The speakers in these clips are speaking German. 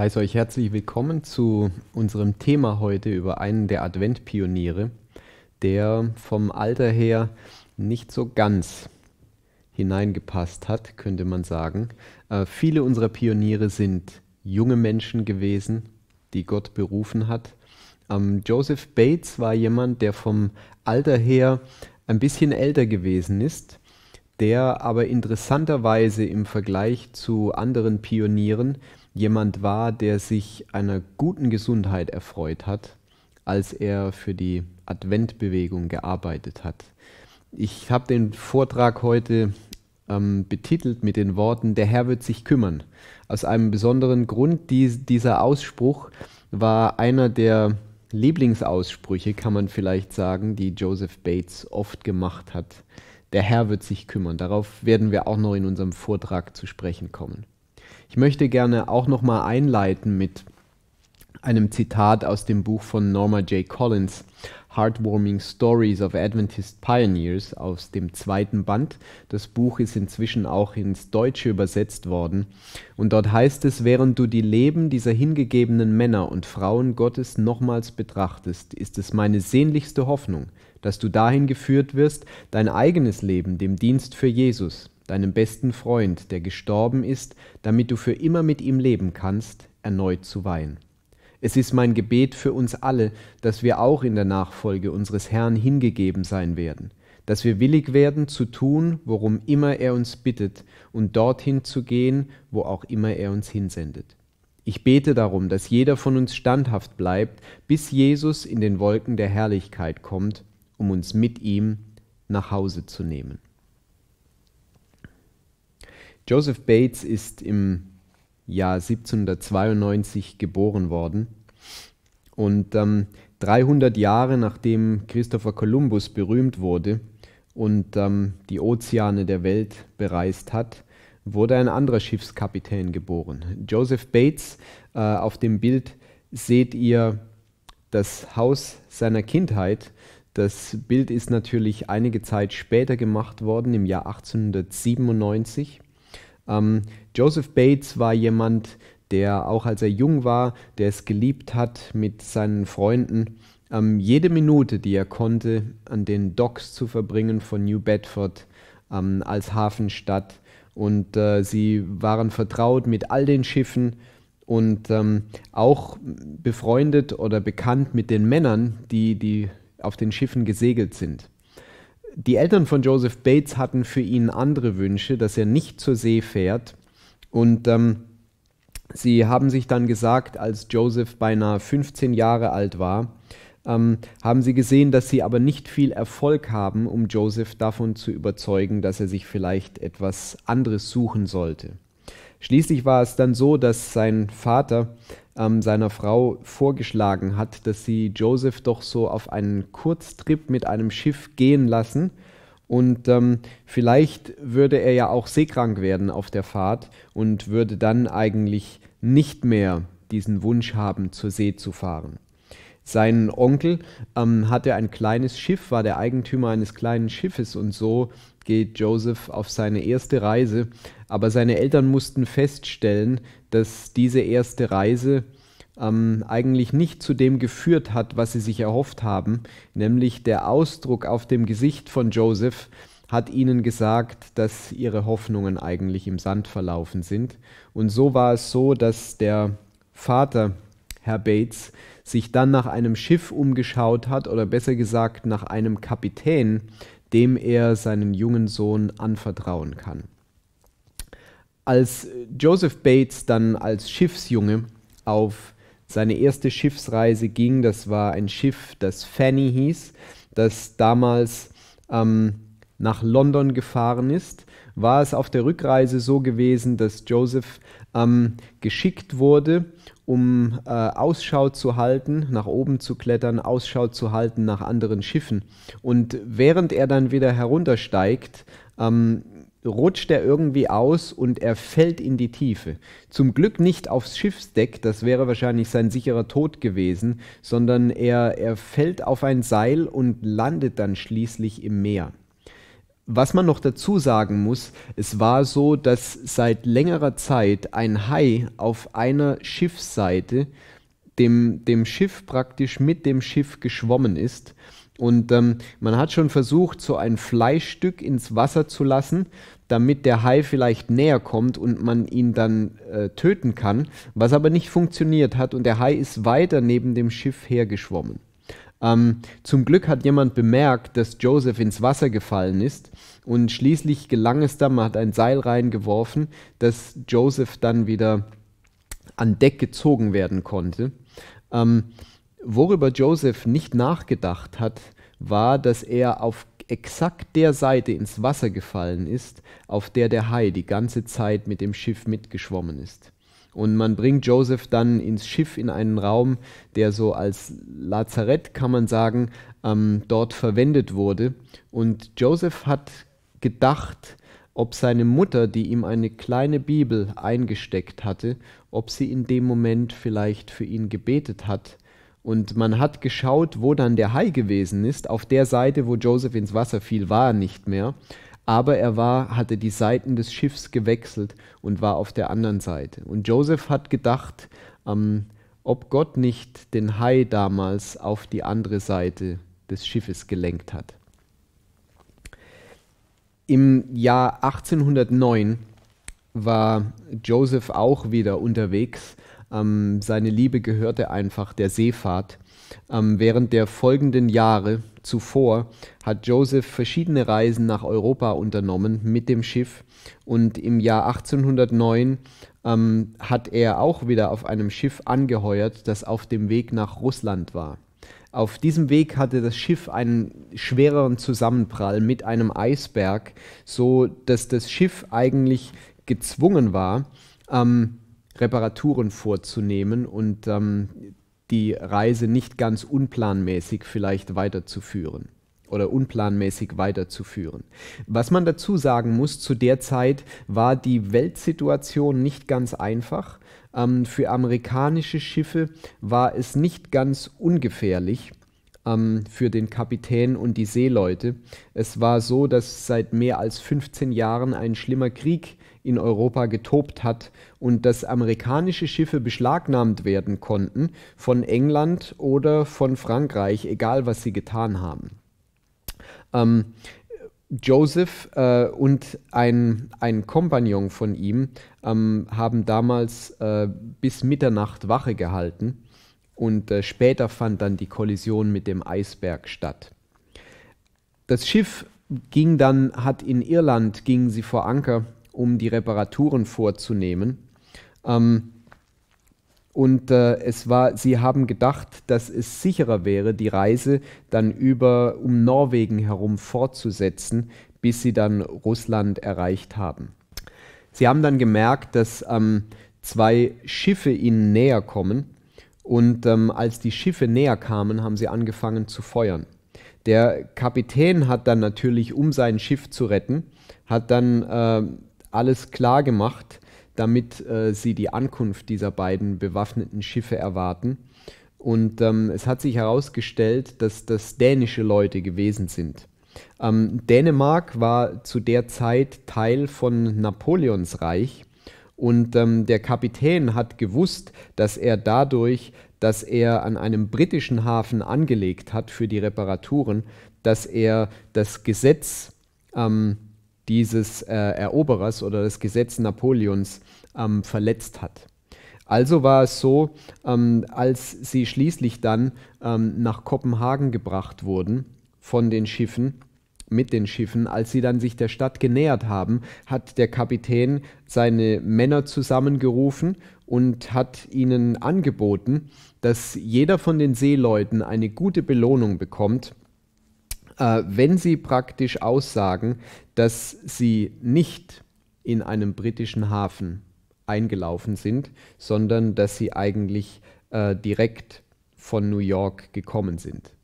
Ich heiße euch herzlich willkommen zu unserem Thema heute über einen der Adventpioniere, der vom Alter her nicht so ganz hineingepasst hat, könnte man sagen. Äh, viele unserer Pioniere sind junge Menschen gewesen, die Gott berufen hat. Ähm, Joseph Bates war jemand, der vom Alter her ein bisschen älter gewesen ist, der aber interessanterweise im Vergleich zu anderen Pionieren jemand war, der sich einer guten Gesundheit erfreut hat, als er für die Adventbewegung gearbeitet hat. Ich habe den Vortrag heute ähm, betitelt mit den Worten, der Herr wird sich kümmern. Aus einem besonderen Grund, dies, dieser Ausspruch war einer der Lieblingsaussprüche, kann man vielleicht sagen, die Joseph Bates oft gemacht hat. Der Herr wird sich kümmern. Darauf werden wir auch noch in unserem Vortrag zu sprechen kommen. Ich möchte gerne auch noch mal einleiten mit einem Zitat aus dem Buch von Norma J. Collins, Heartwarming Stories of Adventist Pioneers aus dem zweiten Band. Das Buch ist inzwischen auch ins Deutsche übersetzt worden. Und dort heißt es, während du die Leben dieser hingegebenen Männer und Frauen Gottes nochmals betrachtest, ist es meine sehnlichste Hoffnung, dass du dahin geführt wirst, dein eigenes Leben dem Dienst für Jesus, deinem besten Freund, der gestorben ist, damit du für immer mit ihm leben kannst, erneut zu weihen. Es ist mein Gebet für uns alle, dass wir auch in der Nachfolge unseres Herrn hingegeben sein werden, dass wir willig werden zu tun, worum immer er uns bittet, und dorthin zu gehen, wo auch immer er uns hinsendet. Ich bete darum, dass jeder von uns standhaft bleibt, bis Jesus in den Wolken der Herrlichkeit kommt, um uns mit ihm nach Hause zu nehmen. Joseph Bates ist im Jahr 1792 geboren worden und ähm, 300 Jahre nachdem Christopher Columbus berühmt wurde und ähm, die Ozeane der Welt bereist hat, wurde ein anderer Schiffskapitän geboren. Joseph Bates, äh, auf dem Bild seht ihr das Haus seiner Kindheit. Das Bild ist natürlich einige Zeit später gemacht worden, im Jahr 1897. Ähm, Joseph Bates war jemand, der auch als er jung war, der es geliebt hat, mit seinen Freunden ähm, jede Minute, die er konnte, an den Docks zu verbringen von New Bedford ähm, als Hafenstadt. Und äh, sie waren vertraut mit all den Schiffen und ähm, auch befreundet oder bekannt mit den Männern, die, die auf den Schiffen gesegelt sind. Die Eltern von Joseph Bates hatten für ihn andere Wünsche, dass er nicht zur See fährt. Und ähm, sie haben sich dann gesagt, als Joseph beinahe 15 Jahre alt war, ähm, haben sie gesehen, dass sie aber nicht viel Erfolg haben, um Joseph davon zu überzeugen, dass er sich vielleicht etwas anderes suchen sollte. Schließlich war es dann so, dass sein Vater ähm, seiner Frau vorgeschlagen hat, dass sie Joseph doch so auf einen Kurztrip mit einem Schiff gehen lassen. Und ähm, vielleicht würde er ja auch seekrank werden auf der Fahrt und würde dann eigentlich nicht mehr diesen Wunsch haben, zur See zu fahren. Sein Onkel ähm, hatte ein kleines Schiff, war der Eigentümer eines kleinen Schiffes und so geht Joseph auf seine erste Reise. Aber seine Eltern mussten feststellen, dass diese erste Reise ähm, eigentlich nicht zu dem geführt hat, was sie sich erhofft haben, nämlich der Ausdruck auf dem Gesicht von Joseph hat ihnen gesagt, dass ihre Hoffnungen eigentlich im Sand verlaufen sind. Und so war es so, dass der Vater, Herr Bates, sich dann nach einem Schiff umgeschaut hat, oder besser gesagt nach einem Kapitän, dem er seinen jungen Sohn anvertrauen kann. Als Joseph Bates dann als Schiffsjunge auf seine erste Schiffsreise ging, das war ein Schiff, das Fanny hieß, das damals ähm, nach London gefahren ist, war es auf der Rückreise so gewesen, dass Joseph ähm, geschickt wurde, um äh, Ausschau zu halten, nach oben zu klettern, Ausschau zu halten nach anderen Schiffen. Und während er dann wieder heruntersteigt, ähm, rutscht er irgendwie aus und er fällt in die Tiefe. Zum Glück nicht aufs Schiffsdeck, das wäre wahrscheinlich sein sicherer Tod gewesen, sondern er, er fällt auf ein Seil und landet dann schließlich im Meer. Was man noch dazu sagen muss, es war so, dass seit längerer Zeit ein Hai auf einer Schiffsseite dem, dem Schiff praktisch mit dem Schiff geschwommen ist. Und ähm, man hat schon versucht, so ein Fleischstück ins Wasser zu lassen, damit der Hai vielleicht näher kommt und man ihn dann äh, töten kann, was aber nicht funktioniert hat und der Hai ist weiter neben dem Schiff hergeschwommen. Ähm, zum Glück hat jemand bemerkt, dass Joseph ins Wasser gefallen ist und schließlich gelang es dann, man hat ein Seil reingeworfen, dass Joseph dann wieder an Deck gezogen werden konnte. Ähm, worüber Joseph nicht nachgedacht hat, war, dass er auf exakt der Seite ins Wasser gefallen ist, auf der der Hai die ganze Zeit mit dem Schiff mitgeschwommen ist. Und man bringt Joseph dann ins Schiff in einen Raum, der so als Lazarett, kann man sagen, ähm, dort verwendet wurde. Und Joseph hat gedacht, ob seine Mutter, die ihm eine kleine Bibel eingesteckt hatte, ob sie in dem Moment vielleicht für ihn gebetet hat. Und man hat geschaut, wo dann der Hai gewesen ist. Auf der Seite, wo Joseph ins Wasser fiel, war er nicht mehr aber er war, hatte die Seiten des Schiffs gewechselt und war auf der anderen Seite. Und Joseph hat gedacht, ähm, ob Gott nicht den Hai damals auf die andere Seite des Schiffes gelenkt hat. Im Jahr 1809 war Joseph auch wieder unterwegs. Ähm, seine Liebe gehörte einfach der Seefahrt. Ähm, während der folgenden Jahre zuvor hat Joseph verschiedene Reisen nach Europa unternommen mit dem Schiff und im Jahr 1809 ähm, hat er auch wieder auf einem Schiff angeheuert, das auf dem Weg nach Russland war. Auf diesem Weg hatte das Schiff einen schwereren Zusammenprall mit einem Eisberg, so dass das Schiff eigentlich gezwungen war, ähm, Reparaturen vorzunehmen und ähm, die Reise nicht ganz unplanmäßig vielleicht weiterzuführen oder unplanmäßig weiterzuführen. Was man dazu sagen muss, zu der Zeit war die Weltsituation nicht ganz einfach. Ähm, für amerikanische Schiffe war es nicht ganz ungefährlich ähm, für den Kapitän und die Seeleute. Es war so, dass seit mehr als 15 Jahren ein schlimmer Krieg in Europa getobt hat und dass amerikanische Schiffe beschlagnahmt werden konnten von England oder von Frankreich, egal was sie getan haben. Ähm, Joseph äh, und ein, ein Kompagnon von ihm ähm, haben damals äh, bis Mitternacht Wache gehalten und äh, später fand dann die Kollision mit dem Eisberg statt. Das Schiff ging dann, hat in Irland, gingen sie vor Anker um die Reparaturen vorzunehmen. Ähm, und äh, es war, sie haben gedacht, dass es sicherer wäre, die Reise dann über um Norwegen herum fortzusetzen, bis sie dann Russland erreicht haben. Sie haben dann gemerkt, dass ähm, zwei Schiffe ihnen näher kommen und ähm, als die Schiffe näher kamen, haben sie angefangen zu feuern. Der Kapitän hat dann natürlich, um sein Schiff zu retten, hat dann äh, alles klar gemacht, damit äh, sie die Ankunft dieser beiden bewaffneten Schiffe erwarten. Und ähm, es hat sich herausgestellt, dass das dänische Leute gewesen sind. Ähm, Dänemark war zu der Zeit Teil von Napoleons Reich und ähm, der Kapitän hat gewusst, dass er dadurch, dass er an einem britischen Hafen angelegt hat für die Reparaturen, dass er das Gesetz ähm, dieses äh, Eroberers oder das Gesetz Napoleons ähm, verletzt hat. Also war es so, ähm, als sie schließlich dann ähm, nach Kopenhagen gebracht wurden von den Schiffen, mit den Schiffen, als sie dann sich der Stadt genähert haben, hat der Kapitän seine Männer zusammengerufen und hat ihnen angeboten, dass jeder von den Seeleuten eine gute Belohnung bekommt, äh, wenn sie praktisch aussagen, dass sie nicht in einem britischen Hafen eingelaufen sind, sondern dass sie eigentlich äh, direkt von New York gekommen sind.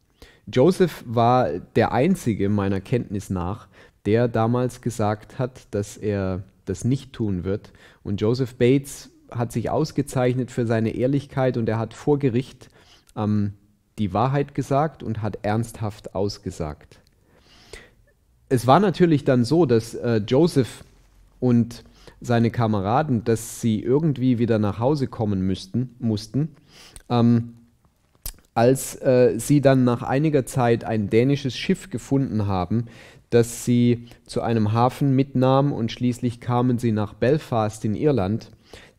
Joseph war der einzige meiner Kenntnis nach, der damals gesagt hat, dass er das nicht tun wird. Und Joseph Bates hat sich ausgezeichnet für seine Ehrlichkeit und er hat vor Gericht ähm, die Wahrheit gesagt und hat ernsthaft ausgesagt. es war natürlich dann so, dass äh, Joseph und seine Kameraden, dass sie irgendwie wieder nach Hause kommen müssten, mussten. Ähm, als äh, sie dann nach einiger Zeit ein dänisches Schiff gefunden haben, das sie zu einem Hafen mitnahm und schließlich kamen sie nach Belfast in Irland.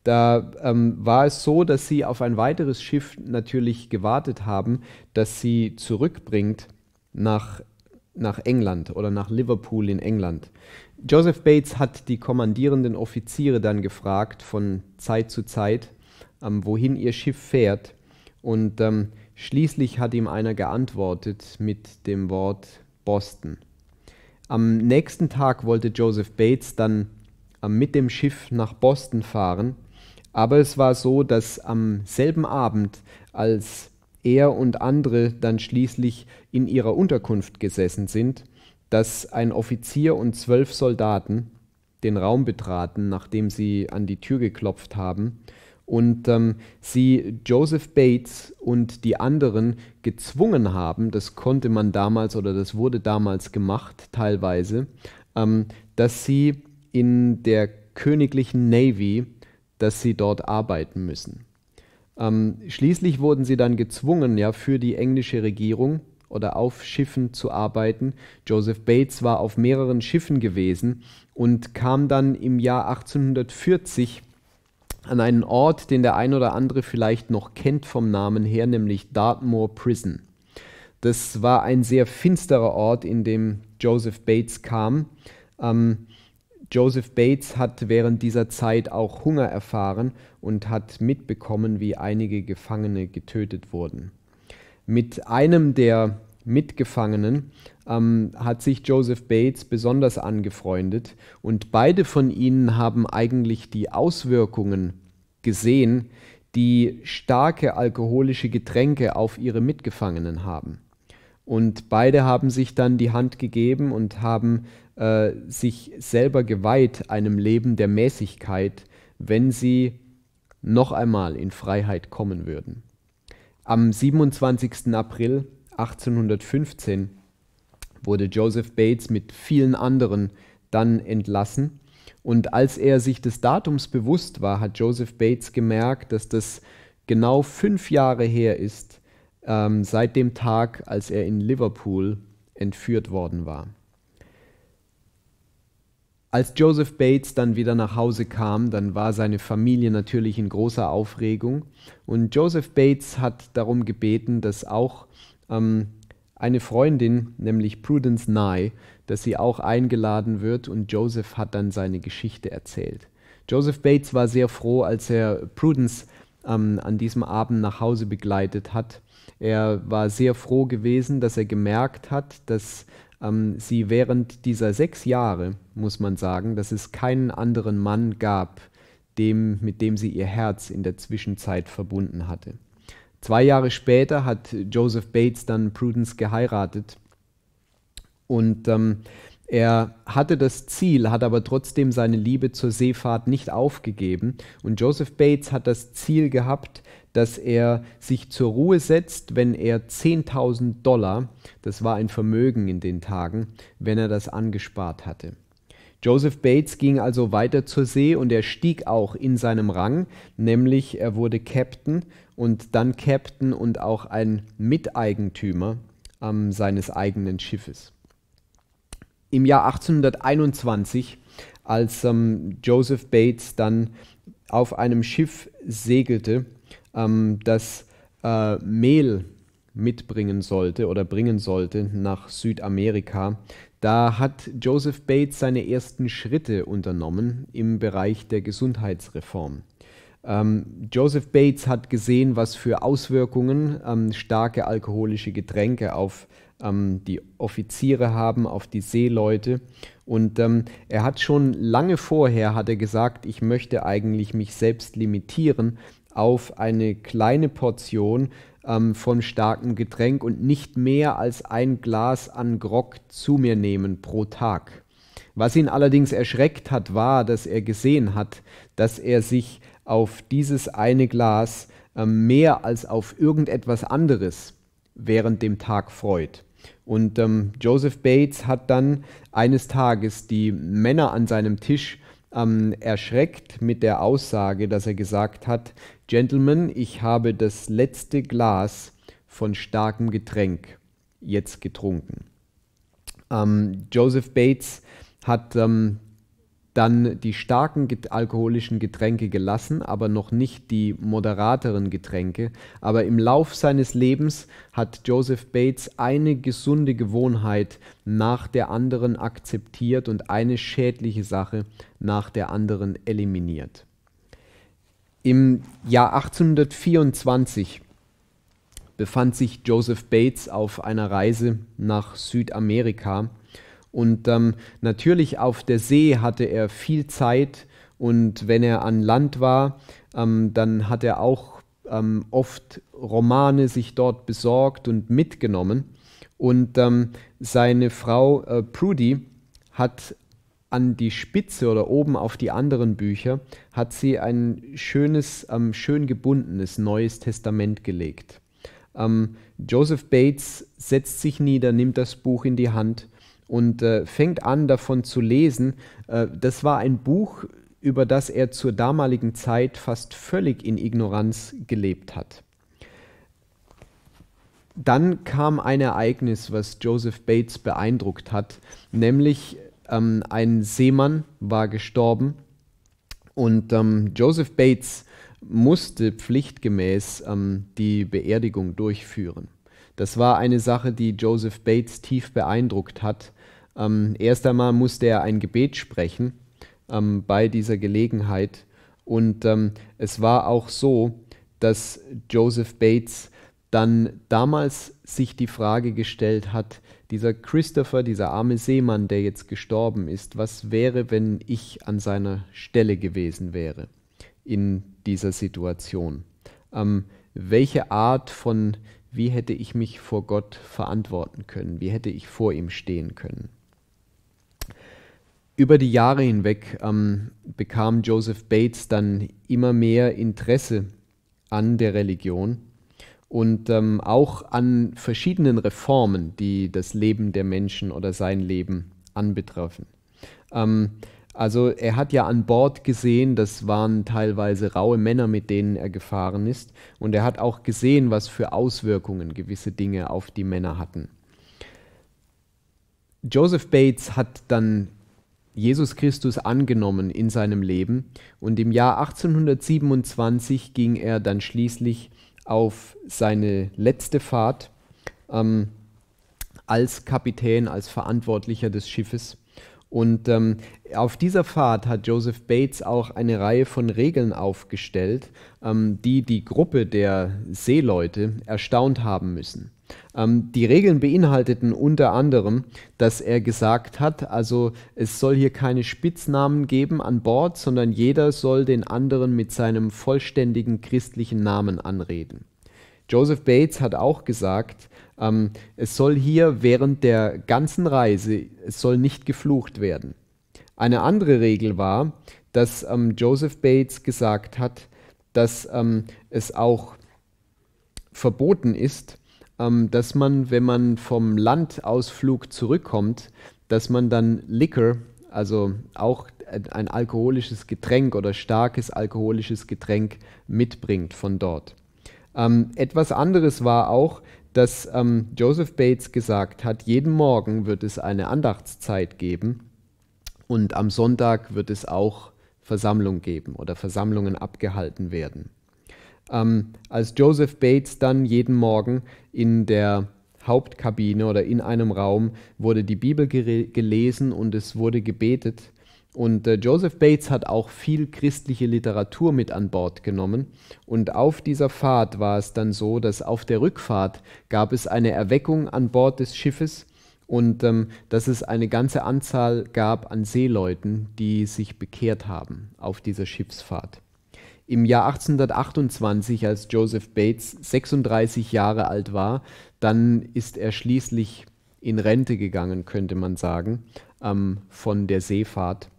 Da ähm, war es so, dass sie auf ein weiteres Schiff natürlich gewartet haben, das sie zurückbringt nach, nach England oder nach Liverpool in England. Joseph Bates hat die kommandierenden Offiziere dann gefragt von Zeit zu Zeit, ähm, wohin ihr Schiff fährt. Und ähm, schließlich hat ihm einer geantwortet mit dem Wort Boston. Am nächsten Tag wollte Joseph Bates dann äh, mit dem Schiff nach Boston fahren, aber es war so, dass am selben Abend, als er und andere dann schließlich in ihrer Unterkunft gesessen sind, dass ein Offizier und zwölf Soldaten den Raum betraten, nachdem sie an die Tür geklopft haben und ähm, sie Joseph Bates und die anderen gezwungen haben, das konnte man damals oder das wurde damals gemacht teilweise, ähm, dass sie in der königlichen Navy, dass sie dort arbeiten müssen. Ähm, schließlich wurden sie dann gezwungen, ja, für die englische Regierung oder auf Schiffen zu arbeiten. Joseph Bates war auf mehreren Schiffen gewesen und kam dann im Jahr 1840 an einen Ort, den der ein oder andere vielleicht noch kennt vom Namen her, nämlich Dartmoor Prison. Das war ein sehr finsterer Ort, in dem Joseph Bates kam. Ähm, Joseph Bates hat während dieser Zeit auch Hunger erfahren und hat mitbekommen, wie einige Gefangene getötet wurden. Mit einem der Mitgefangenen ähm, hat sich Joseph Bates besonders angefreundet und beide von ihnen haben eigentlich die Auswirkungen gesehen, die starke alkoholische Getränke auf ihre Mitgefangenen haben. Und beide haben sich dann die Hand gegeben und haben äh, sich selber geweiht einem Leben der Mäßigkeit, wenn sie noch einmal in Freiheit kommen würden. Am 27. April 1815 wurde Joseph Bates mit vielen anderen dann entlassen. Und als er sich des Datums bewusst war, hat Joseph Bates gemerkt, dass das genau fünf Jahre her ist, ähm, seit dem Tag, als er in Liverpool entführt worden war. Als Joseph Bates dann wieder nach Hause kam, dann war seine Familie natürlich in großer Aufregung und Joseph Bates hat darum gebeten, dass auch ähm, eine Freundin, nämlich Prudence Nye, dass sie auch eingeladen wird und Joseph hat dann seine Geschichte erzählt. Joseph Bates war sehr froh, als er Prudence ähm, an diesem Abend nach Hause begleitet hat. Er war sehr froh gewesen, dass er gemerkt hat, dass ähm, sie während dieser sechs Jahre, muss man sagen, dass es keinen anderen Mann gab, dem, mit dem sie ihr Herz in der Zwischenzeit verbunden hatte. Zwei Jahre später hat Joseph Bates dann Prudence geheiratet und ähm, er hatte das Ziel, hat aber trotzdem seine Liebe zur Seefahrt nicht aufgegeben. Und Joseph Bates hat das Ziel gehabt, dass er sich zur Ruhe setzt, wenn er 10.000 Dollar, das war ein Vermögen in den Tagen, wenn er das angespart hatte. Joseph Bates ging also weiter zur See und er stieg auch in seinem Rang, nämlich er wurde Captain und dann Captain und auch ein Miteigentümer ähm, seines eigenen Schiffes. Im Jahr 1821, als ähm, Joseph Bates dann auf einem Schiff segelte, ähm, das äh, Mehl mitbringen sollte oder bringen sollte nach Südamerika, da hat Joseph Bates seine ersten Schritte unternommen im Bereich der Gesundheitsreform. Ähm, Joseph Bates hat gesehen, was für Auswirkungen ähm, starke alkoholische Getränke auf ähm, die Offiziere haben, auf die Seeleute. Und ähm, er hat schon lange vorher hat er gesagt, ich möchte eigentlich mich selbst limitieren auf eine kleine Portion ähm, von starkem Getränk und nicht mehr als ein Glas an Grog zu mir nehmen pro Tag. Was ihn allerdings erschreckt hat, war, dass er gesehen hat, dass er sich auf dieses eine Glas äh, mehr als auf irgendetwas anderes während dem Tag freut. Und ähm, Joseph Bates hat dann eines Tages die Männer an seinem Tisch ähm, erschreckt mit der Aussage, dass er gesagt hat, Gentlemen, ich habe das letzte Glas von starkem Getränk jetzt getrunken. Ähm, Joseph Bates hat ähm, dann die starken alkoholischen Getränke gelassen, aber noch nicht die moderateren Getränke. Aber im Lauf seines Lebens hat Joseph Bates eine gesunde Gewohnheit nach der anderen akzeptiert und eine schädliche Sache nach der anderen eliminiert. Im Jahr 1824 befand sich Joseph Bates auf einer Reise nach Südamerika und ähm, natürlich auf der See hatte er viel Zeit und wenn er an Land war, ähm, dann hat er auch ähm, oft Romane sich dort besorgt und mitgenommen. Und ähm, seine Frau äh, Prudy hat an die Spitze oder oben auf die anderen Bücher hat sie ein schönes, ähm, schön gebundenes Neues Testament gelegt. Ähm, Joseph Bates setzt sich nieder, nimmt das Buch in die Hand und äh, fängt an davon zu lesen. Äh, das war ein Buch, über das er zur damaligen Zeit fast völlig in Ignoranz gelebt hat. Dann kam ein Ereignis, was Joseph Bates beeindruckt hat, nämlich ähm, ein Seemann war gestorben und ähm, Joseph Bates musste pflichtgemäß ähm, die Beerdigung durchführen. Das war eine Sache, die Joseph Bates tief beeindruckt hat ähm, erst einmal musste er ein Gebet sprechen ähm, bei dieser Gelegenheit. Und ähm, es war auch so, dass Joseph Bates dann damals sich die Frage gestellt hat, dieser Christopher, dieser arme Seemann, der jetzt gestorben ist, was wäre, wenn ich an seiner Stelle gewesen wäre in dieser Situation? Ähm, welche Art von, wie hätte ich mich vor Gott verantworten können? Wie hätte ich vor ihm stehen können? Über die Jahre hinweg ähm, bekam Joseph Bates dann immer mehr Interesse an der Religion und ähm, auch an verschiedenen Reformen, die das Leben der Menschen oder sein Leben anbetreffen. Ähm, also er hat ja an Bord gesehen, das waren teilweise raue Männer, mit denen er gefahren ist, und er hat auch gesehen, was für Auswirkungen gewisse Dinge auf die Männer hatten. Joseph Bates hat dann Jesus Christus angenommen in seinem Leben und im Jahr 1827 ging er dann schließlich auf seine letzte Fahrt ähm, als Kapitän, als Verantwortlicher des Schiffes. Und ähm, auf dieser Fahrt hat Joseph Bates auch eine Reihe von Regeln aufgestellt, ähm, die die Gruppe der Seeleute erstaunt haben müssen. Ähm, die Regeln beinhalteten unter anderem, dass er gesagt hat, also es soll hier keine Spitznamen geben an Bord, sondern jeder soll den anderen mit seinem vollständigen christlichen Namen anreden. Joseph Bates hat auch gesagt, ähm, es soll hier während der ganzen Reise, es soll nicht geflucht werden. Eine andere Regel war, dass ähm, Joseph Bates gesagt hat, dass ähm, es auch verboten ist, dass man, wenn man vom Landausflug zurückkommt, dass man dann Liquor, also auch ein alkoholisches Getränk oder starkes alkoholisches Getränk mitbringt von dort. Ähm, etwas anderes war auch, dass ähm, Joseph Bates gesagt hat, jeden Morgen wird es eine Andachtszeit geben und am Sonntag wird es auch Versammlung geben oder Versammlungen abgehalten werden. Ähm, als Joseph Bates dann jeden Morgen in der Hauptkabine oder in einem Raum wurde die Bibel gelesen und es wurde gebetet. Und äh, Joseph Bates hat auch viel christliche Literatur mit an Bord genommen. Und auf dieser Fahrt war es dann so, dass auf der Rückfahrt gab es eine Erweckung an Bord des Schiffes und ähm, dass es eine ganze Anzahl gab an Seeleuten, die sich bekehrt haben auf dieser Schiffsfahrt. Im Jahr 1828, als Joseph Bates 36 Jahre alt war, dann ist er schließlich in Rente gegangen, könnte man sagen, ähm, von der Seefahrt.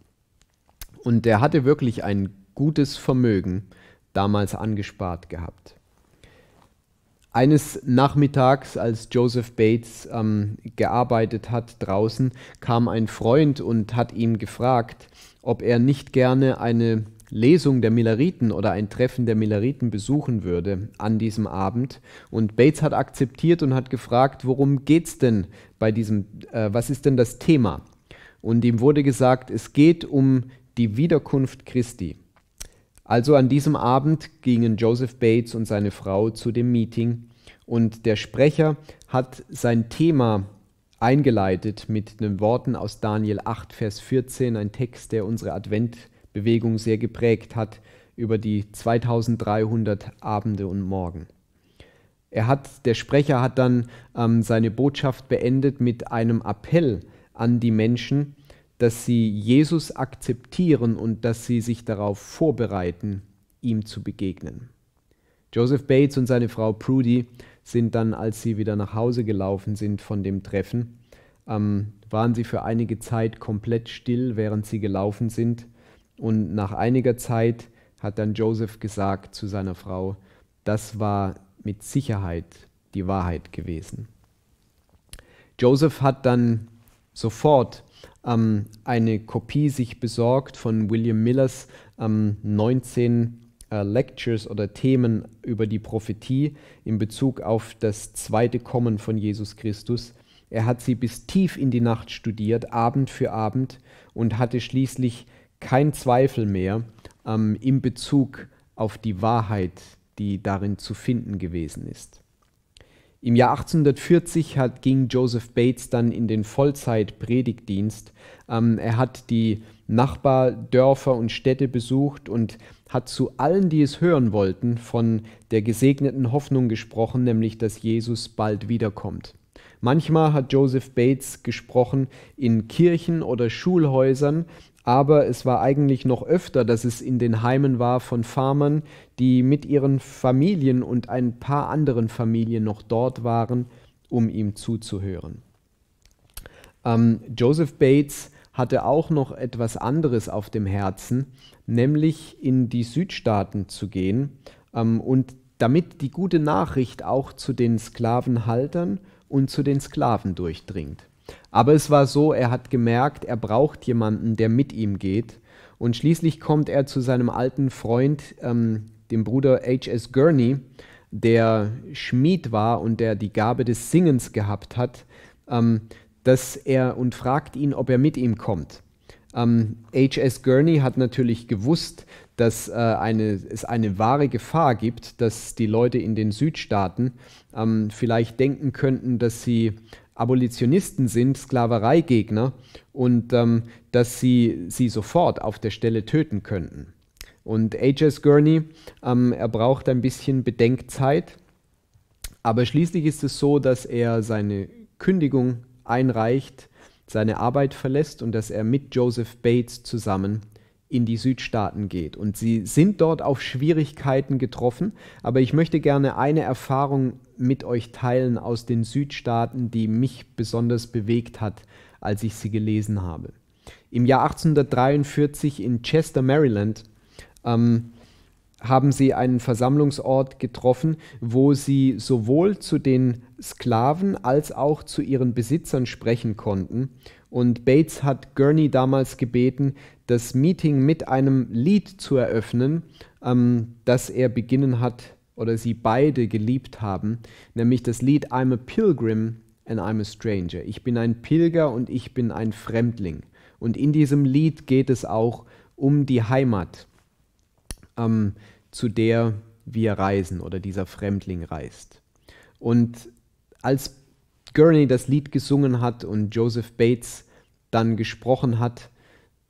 Und er hatte wirklich ein gutes Vermögen damals angespart gehabt. Eines Nachmittags, als Joseph Bates ähm, gearbeitet hat draußen, kam ein Freund und hat ihn gefragt, ob er nicht gerne eine Lesung der Milleriten oder ein Treffen der Milleriten besuchen würde an diesem Abend. Und Bates hat akzeptiert und hat gefragt, worum geht's denn bei diesem, äh, was ist denn das Thema? Und ihm wurde gesagt, es geht um die Wiederkunft Christi. Also an diesem Abend gingen Joseph Bates und seine Frau zu dem Meeting und der Sprecher hat sein Thema eingeleitet mit den Worten aus Daniel 8, Vers 14, ein Text, der unsere Adventbewegung sehr geprägt hat über die 2300 Abende und Morgen. Er hat, der Sprecher hat dann ähm, seine Botschaft beendet mit einem Appell an die Menschen, dass sie Jesus akzeptieren und dass sie sich darauf vorbereiten, ihm zu begegnen. Joseph Bates und seine Frau Prudy sind dann, als sie wieder nach Hause gelaufen sind von dem Treffen, ähm, waren sie für einige Zeit komplett still, während sie gelaufen sind. Und nach einiger Zeit hat dann Joseph gesagt zu seiner Frau, das war mit Sicherheit die Wahrheit gewesen. Joseph hat dann sofort ähm, eine Kopie sich besorgt von William Millers ähm, 19 äh, Lectures oder Themen über die Prophetie in Bezug auf das zweite Kommen von Jesus Christus. Er hat sie bis tief in die Nacht studiert, Abend für Abend, und hatte schließlich kein Zweifel mehr ähm, in Bezug auf die Wahrheit, die darin zu finden gewesen ist. Im Jahr 1840 hat, ging Joseph Bates dann in den Vollzeit-Predigtdienst. Ähm, er hat die Nachbardörfer und Städte besucht und hat zu allen, die es hören wollten, von der gesegneten Hoffnung gesprochen, nämlich dass Jesus bald wiederkommt. Manchmal hat Joseph Bates gesprochen in Kirchen oder Schulhäusern, aber es war eigentlich noch öfter, dass es in den Heimen war von Farmern, die mit ihren Familien und ein paar anderen Familien noch dort waren, um ihm zuzuhören. Ähm, Joseph Bates hatte auch noch etwas anderes auf dem Herzen, nämlich in die Südstaaten zu gehen ähm, und damit die gute Nachricht auch zu den Sklavenhaltern und zu den Sklaven durchdringt. Aber es war so, er hat gemerkt, er braucht jemanden, der mit ihm geht. Und schließlich kommt er zu seinem alten Freund, ähm, dem Bruder H.S. Gurney, der Schmied war und der die Gabe des Singens gehabt hat, ähm, dass er und fragt ihn, ob er mit ihm kommt. Ähm, H.S. Gurney hat natürlich gewusst, dass äh, eine, es eine wahre Gefahr gibt, dass die Leute in den Südstaaten ähm, vielleicht denken könnten, dass sie Abolitionisten sind, Sklavereigegner und ähm, dass sie sie sofort auf der Stelle töten könnten. Und H.S. Gurney, ähm, er braucht ein bisschen Bedenkzeit, aber schließlich ist es so, dass er seine Kündigung einreicht, seine Arbeit verlässt und dass er mit Joseph Bates zusammen in die Südstaaten geht. Und sie sind dort auf Schwierigkeiten getroffen, aber ich möchte gerne eine Erfahrung mit euch teilen aus den Südstaaten, die mich besonders bewegt hat, als ich sie gelesen habe. Im Jahr 1843 in Chester, Maryland, ähm, haben sie einen Versammlungsort getroffen, wo sie sowohl zu den Sklaven als auch zu ihren Besitzern sprechen konnten. Und Bates hat Gurney damals gebeten, das Meeting mit einem Lied zu eröffnen, ähm, das er beginnen hat oder sie beide geliebt haben, nämlich das Lied I'm a Pilgrim and I'm a Stranger. Ich bin ein Pilger und ich bin ein Fremdling. Und in diesem Lied geht es auch um die Heimat, ähm, zu der wir reisen oder dieser Fremdling reist. Und als Gurney das Lied gesungen hat und Joseph Bates dann gesprochen hat,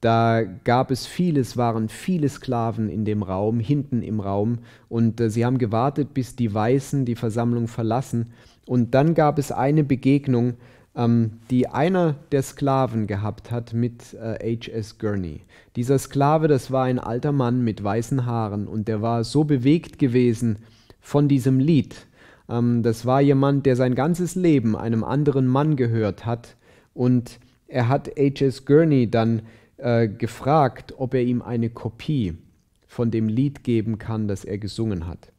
da gab es vieles, waren viele Sklaven in dem Raum, hinten im Raum, und äh, sie haben gewartet, bis die Weißen die Versammlung verlassen. Und dann gab es eine Begegnung, ähm, die einer der Sklaven gehabt hat mit äh, H.S. Gurney. Dieser Sklave, das war ein alter Mann mit weißen Haaren, und der war so bewegt gewesen von diesem Lied. Ähm, das war jemand, der sein ganzes Leben einem anderen Mann gehört hat, und er hat H.S. Gurney dann äh, gefragt, ob er ihm eine Kopie von dem Lied geben kann, das er gesungen hat.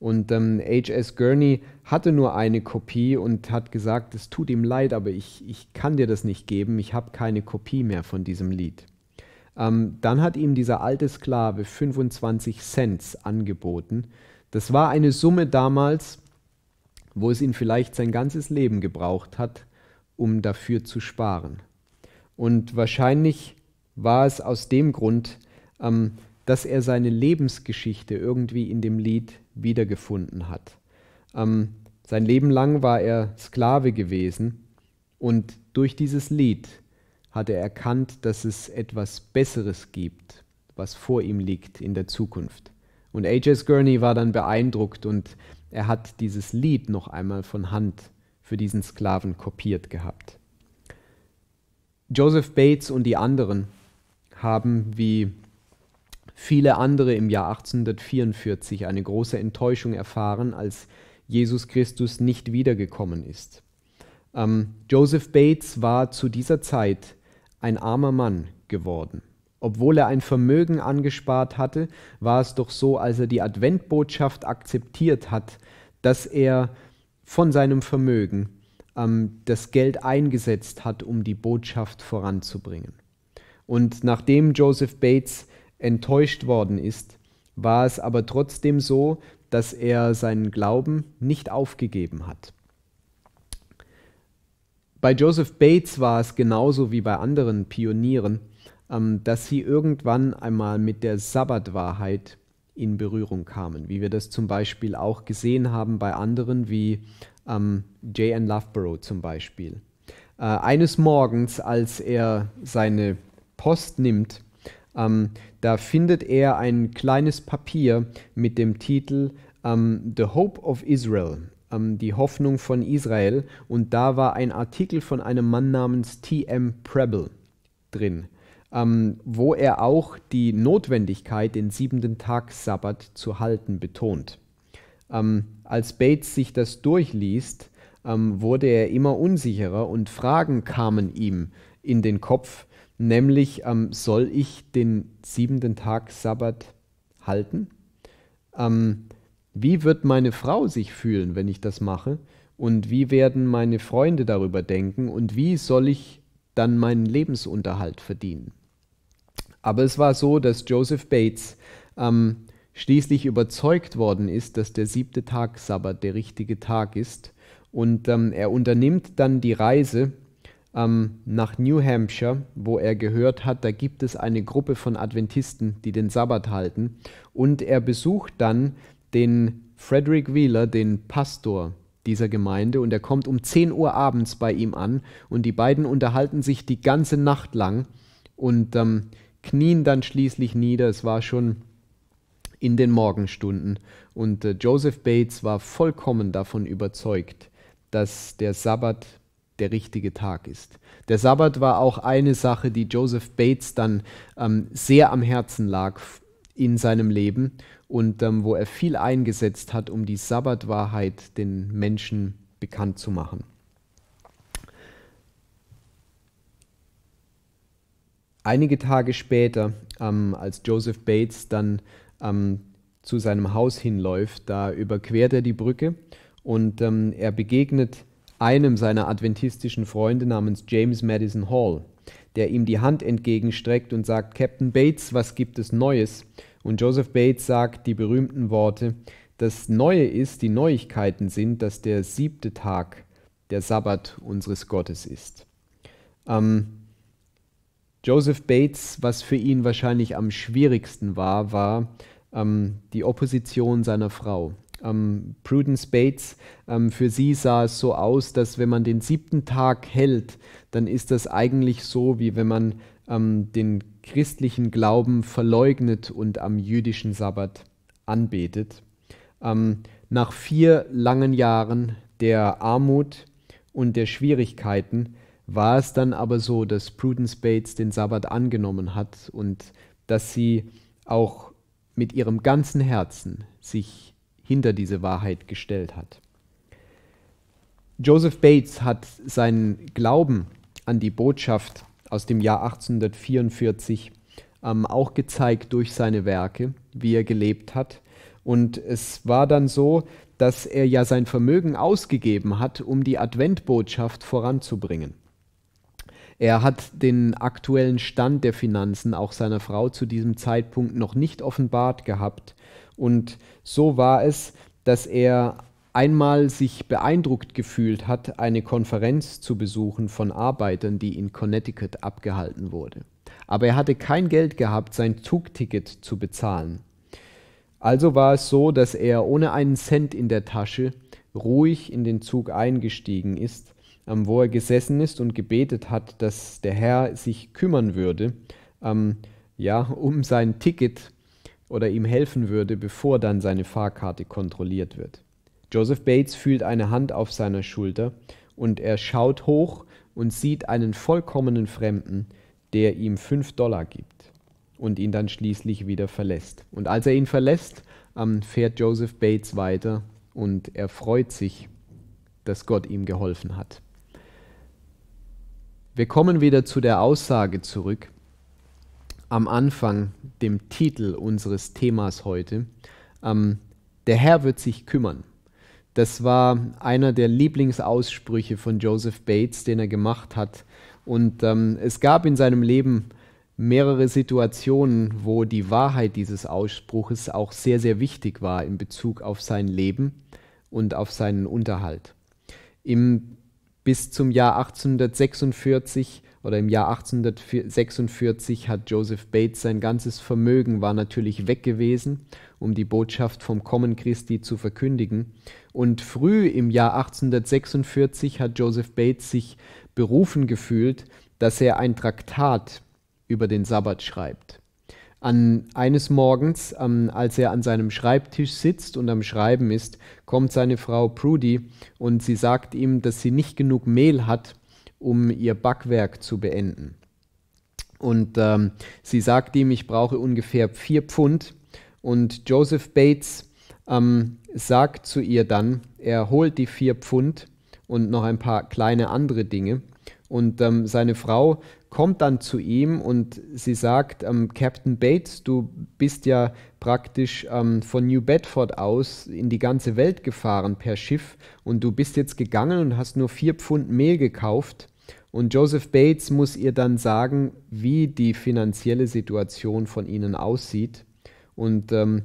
Und ähm, H.S. Gurney hatte nur eine Kopie und hat gesagt, es tut ihm leid, aber ich, ich kann dir das nicht geben, ich habe keine Kopie mehr von diesem Lied. Ähm, dann hat ihm dieser alte Sklave 25 Cent angeboten. Das war eine Summe damals, wo es ihn vielleicht sein ganzes Leben gebraucht hat, um dafür zu sparen. Und wahrscheinlich war es aus dem Grund, ähm, dass er seine Lebensgeschichte irgendwie in dem Lied wiedergefunden hat. Ähm, sein Leben lang war er Sklave gewesen und durch dieses Lied hat er erkannt, dass es etwas Besseres gibt, was vor ihm liegt in der Zukunft. Und H.S. Gurney war dann beeindruckt und er hat dieses Lied noch einmal von Hand für diesen Sklaven kopiert gehabt. Joseph Bates und die anderen haben wie viele andere im Jahr 1844 eine große Enttäuschung erfahren, als Jesus Christus nicht wiedergekommen ist. Ähm, Joseph Bates war zu dieser Zeit ein armer Mann geworden. Obwohl er ein Vermögen angespart hatte, war es doch so, als er die Adventbotschaft akzeptiert hat, dass er von seinem Vermögen ähm, das Geld eingesetzt hat, um die Botschaft voranzubringen. Und nachdem Joseph Bates enttäuscht worden ist, war es aber trotzdem so, dass er seinen Glauben nicht aufgegeben hat. Bei Joseph Bates war es genauso wie bei anderen Pionieren, ähm, dass sie irgendwann einmal mit der Sabbatwahrheit in Berührung kamen, wie wir das zum Beispiel auch gesehen haben bei anderen wie ähm, J.N. Loughborough zum Beispiel. Äh, eines Morgens, als er seine Post nimmt, ähm, da findet er ein kleines Papier mit dem Titel ähm, The Hope of Israel, ähm, die Hoffnung von Israel, und da war ein Artikel von einem Mann namens T.M. Preble drin ähm, wo er auch die Notwendigkeit, den siebenten Tag Sabbat zu halten, betont. Ähm, als Bates sich das durchliest, ähm, wurde er immer unsicherer und Fragen kamen ihm in den Kopf, nämlich ähm, soll ich den siebenten Tag Sabbat halten? Ähm, wie wird meine Frau sich fühlen, wenn ich das mache? Und wie werden meine Freunde darüber denken? Und wie soll ich dann meinen Lebensunterhalt verdienen? Aber es war so, dass Joseph Bates ähm, schließlich überzeugt worden ist, dass der siebte Tag Sabbat der richtige Tag ist. Und ähm, er unternimmt dann die Reise ähm, nach New Hampshire, wo er gehört hat, da gibt es eine Gruppe von Adventisten, die den Sabbat halten. Und er besucht dann den Frederick Wheeler, den Pastor dieser Gemeinde, und er kommt um 10 Uhr abends bei ihm an und die beiden unterhalten sich die ganze Nacht lang. Und ähm, knien dann schließlich nieder. Es war schon in den Morgenstunden und äh, Joseph Bates war vollkommen davon überzeugt, dass der Sabbat der richtige Tag ist. Der Sabbat war auch eine Sache, die Joseph Bates dann ähm, sehr am Herzen lag in seinem Leben und ähm, wo er viel eingesetzt hat, um die Sabbatwahrheit den Menschen bekannt zu machen. Einige Tage später, ähm, als Joseph Bates dann ähm, zu seinem Haus hinläuft, da überquert er die Brücke und ähm, er begegnet einem seiner adventistischen Freunde namens James Madison Hall, der ihm die Hand entgegenstreckt und sagt, Captain Bates, was gibt es Neues? Und Joseph Bates sagt die berühmten Worte, das Neue ist, die Neuigkeiten sind, dass der siebte Tag der Sabbat unseres Gottes ist. Ähm, Joseph Bates, was für ihn wahrscheinlich am schwierigsten war, war ähm, die Opposition seiner Frau. Ähm, Prudence Bates, ähm, für sie sah es so aus, dass wenn man den siebten Tag hält, dann ist das eigentlich so, wie wenn man ähm, den christlichen Glauben verleugnet und am jüdischen Sabbat anbetet. Ähm, nach vier langen Jahren der Armut und der Schwierigkeiten war es dann aber so, dass Prudence Bates den Sabbat angenommen hat und dass sie auch mit ihrem ganzen Herzen sich hinter diese Wahrheit gestellt hat. Joseph Bates hat seinen Glauben an die Botschaft aus dem Jahr 1844 ähm, auch gezeigt durch seine Werke, wie er gelebt hat. Und es war dann so, dass er ja sein Vermögen ausgegeben hat, um die Adventbotschaft voranzubringen. Er hat den aktuellen Stand der Finanzen auch seiner Frau zu diesem Zeitpunkt noch nicht offenbart gehabt. Und so war es, dass er einmal sich beeindruckt gefühlt hat, eine Konferenz zu besuchen von Arbeitern, die in Connecticut abgehalten wurde. Aber er hatte kein Geld gehabt, sein Zugticket zu bezahlen. Also war es so, dass er ohne einen Cent in der Tasche ruhig in den Zug eingestiegen ist, wo er gesessen ist und gebetet hat, dass der Herr sich kümmern würde, ähm, ja, um sein Ticket oder ihm helfen würde, bevor dann seine Fahrkarte kontrolliert wird. Joseph Bates fühlt eine Hand auf seiner Schulter und er schaut hoch und sieht einen vollkommenen Fremden, der ihm fünf Dollar gibt und ihn dann schließlich wieder verlässt. Und als er ihn verlässt, ähm, fährt Joseph Bates weiter und er freut sich, dass Gott ihm geholfen hat. Wir kommen wieder zu der Aussage zurück am Anfang, dem Titel unseres Themas heute. Ähm, der Herr wird sich kümmern. Das war einer der Lieblingsaussprüche von Joseph Bates, den er gemacht hat. Und ähm, es gab in seinem Leben mehrere Situationen, wo die Wahrheit dieses Ausspruches auch sehr, sehr wichtig war in Bezug auf sein Leben und auf seinen Unterhalt. Im, bis zum Jahr 1846 oder im Jahr 1846 hat Joseph Bates sein ganzes Vermögen war natürlich weg gewesen, um die Botschaft vom Kommen Christi zu verkündigen. Und früh im Jahr 1846 hat Joseph Bates sich berufen gefühlt, dass er ein Traktat über den Sabbat schreibt. An eines Morgens, ähm, als er an seinem Schreibtisch sitzt und am Schreiben ist, kommt seine Frau Prudy und sie sagt ihm, dass sie nicht genug Mehl hat, um ihr Backwerk zu beenden. Und ähm, sie sagt ihm, ich brauche ungefähr vier Pfund. Und Joseph Bates ähm, sagt zu ihr dann, er holt die vier Pfund und noch ein paar kleine andere Dinge. Und ähm, seine Frau kommt dann zu ihm und sie sagt, ähm, Captain Bates, du bist ja praktisch ähm, von New Bedford aus in die ganze Welt gefahren per Schiff und du bist jetzt gegangen und hast nur vier Pfund Mehl gekauft. Und Joseph Bates muss ihr dann sagen, wie die finanzielle Situation von ihnen aussieht. Und ähm,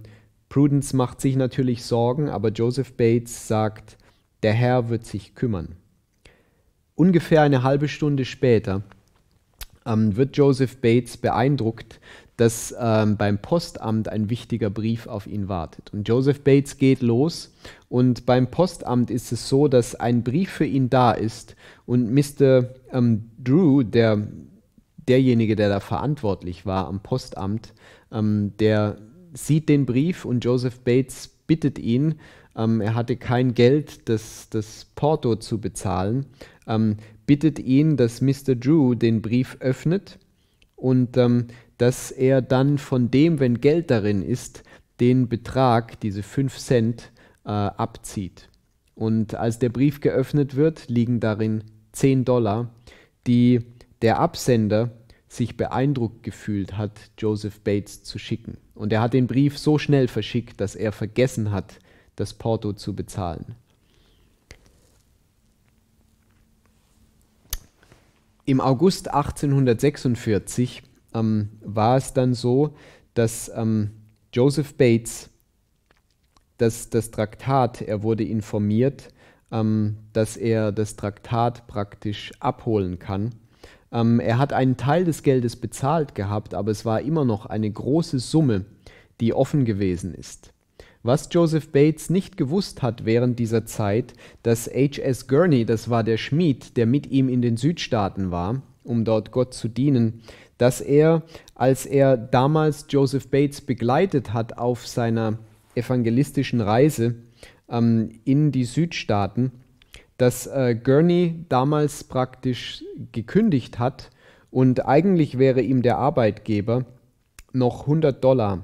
Prudence macht sich natürlich Sorgen, aber Joseph Bates sagt, der Herr wird sich kümmern. Ungefähr eine halbe Stunde später ähm, wird Joseph Bates beeindruckt, dass ähm, beim Postamt ein wichtiger Brief auf ihn wartet. Und Joseph Bates geht los und beim Postamt ist es so, dass ein Brief für ihn da ist und Mr. Ähm, Drew, der, derjenige, der da verantwortlich war am Postamt, ähm, der sieht den Brief und Joseph Bates bittet ihn, ähm, er hatte kein Geld, das, das Porto zu bezahlen, ähm, bittet ihn, dass Mr. Drew den Brief öffnet und ähm, dass er dann von dem, wenn Geld darin ist, den Betrag, diese 5 Cent, äh, abzieht. Und als der Brief geöffnet wird, liegen darin 10 Dollar, die der Absender sich beeindruckt gefühlt hat, Joseph Bates zu schicken. Und er hat den Brief so schnell verschickt, dass er vergessen hat, das Porto zu bezahlen. Im August 1846 ähm, war es dann so, dass ähm, Joseph Bates das, das Traktat, er wurde informiert, ähm, dass er das Traktat praktisch abholen kann. Ähm, er hat einen Teil des Geldes bezahlt gehabt, aber es war immer noch eine große Summe, die offen gewesen ist. Was Joseph Bates nicht gewusst hat während dieser Zeit, dass H.S. Gurney, das war der Schmied, der mit ihm in den Südstaaten war, um dort Gott zu dienen, dass er, als er damals Joseph Bates begleitet hat auf seiner evangelistischen Reise ähm, in die Südstaaten, dass äh, Gurney damals praktisch gekündigt hat und eigentlich wäre ihm der Arbeitgeber noch 100 Dollar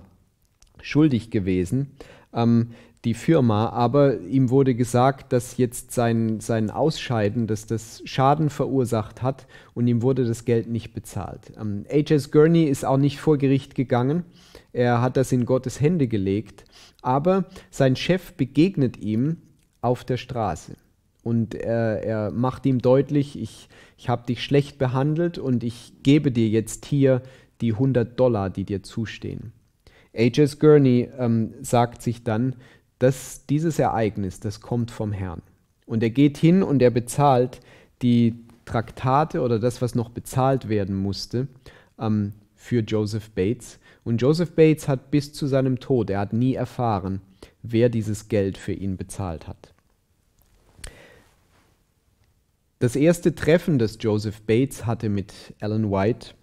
schuldig gewesen, ähm, die Firma, aber ihm wurde gesagt, dass jetzt sein, sein Ausscheiden, dass das Schaden verursacht hat und ihm wurde das Geld nicht bezahlt. Ähm, H.S. Gurney ist auch nicht vor Gericht gegangen. er hat das in Gottes Hände gelegt, aber sein Chef begegnet ihm auf der Straße und er, er macht ihm deutlich, ich, ich habe dich schlecht behandelt und ich gebe dir jetzt hier die 100 Dollar, die dir zustehen. H.S. Gurney ähm, sagt sich dann, dass dieses Ereignis, das kommt vom Herrn. Und er geht hin und er bezahlt die Traktate oder das, was noch bezahlt werden musste, ähm, für Joseph Bates. Und Joseph Bates hat bis zu seinem Tod, er hat nie erfahren, wer dieses Geld für ihn bezahlt hat. Das erste Treffen, das Joseph Bates hatte mit Ellen White